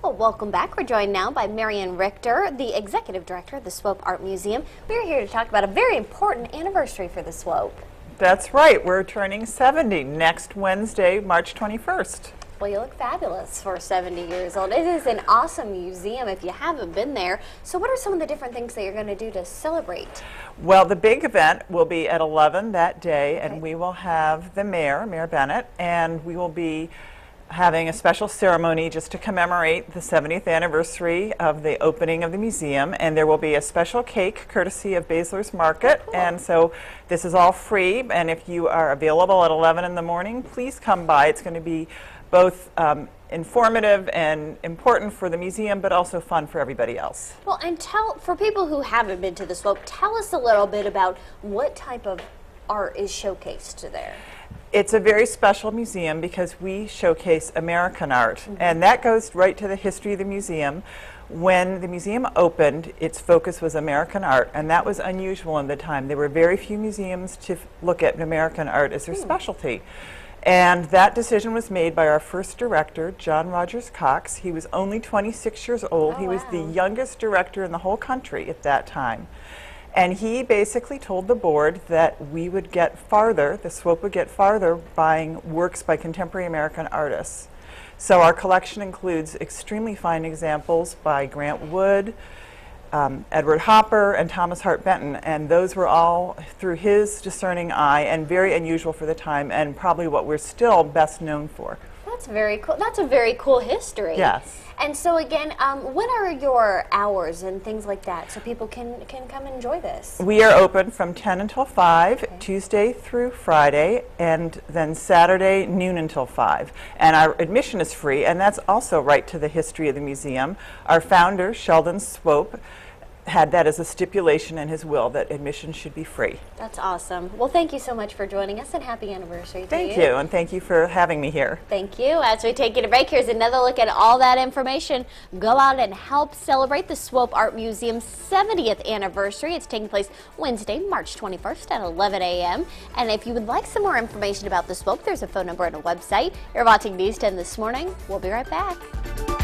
Well, welcome back. We're joined now by Marian Richter, the Executive Director of the Swope Art Museum. We're here to talk about a very important anniversary for the Swope. That's right. We're turning 70 next Wednesday, March 21st. Well, you look fabulous for 70 years old. It is an awesome museum if you haven't been there. So what are some of the different things that you're going to do to celebrate? Well, the big event will be at 11 that day, and we will have the mayor, Mayor Bennett, and we will be having a special ceremony just to commemorate the 70th anniversary of the opening of the museum. And there will be a special cake courtesy of Baesler's Market. And so this is all free. And if you are available at 11 in the morning, please come by. It's going to be both um, informative and important for the museum, but also fun for everybody else. Well, and tell, for people who haven't been to the Swope, tell us a little bit about what type of art is showcased there. It's a very special museum because we showcase American art, mm-hmm. and that goes right to the history of the museum. When the museum opened, its focus was American art, and that was unusual in the time. There were very few museums to look at American art as their hmm. specialty. And that decision was made by our first director, John Rogers Cox. He was only 26 years old. Oh, he was the oh, youngest director in the whole country at that time. And he basically told the board that we would get farther, the SWOPE would get farther buying works by contemporary American artists. So our collection includes extremely fine examples by Grant Wood, um, Edward Hopper, and Thomas Hart Benton. And those were all through his discerning eye and very unusual for the time and probably what we're still best known for. That's very cool. That's a very cool history. Yes. And so again, um, when are your hours and things like that, so people can can come and enjoy this? We are open from 10 until 5, Tuesday through Friday, and then Saturday, noon until 5. And our admission is free, and that's also right to the history of the museum. Our founder, Sheldon Swope, had that as a stipulation in his will that admission should be free. That's awesome. Well, thank you so much for joining us, and happy anniversary to Thank you. you, and thank you for having me here. Thank you. As we take it a break, here's another look at all that information. Go out and help celebrate the Swope Art Museum's 70th anniversary. It's taking place Wednesday, March 21st at 11 a.m. And if you would like some more information about the Swope, there's a phone number and a website. You're watching News 10 this morning. We'll be right back.